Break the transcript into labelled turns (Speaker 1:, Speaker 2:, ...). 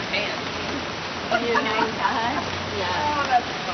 Speaker 1: their pants.
Speaker 2: Your nine Yeah. Oh,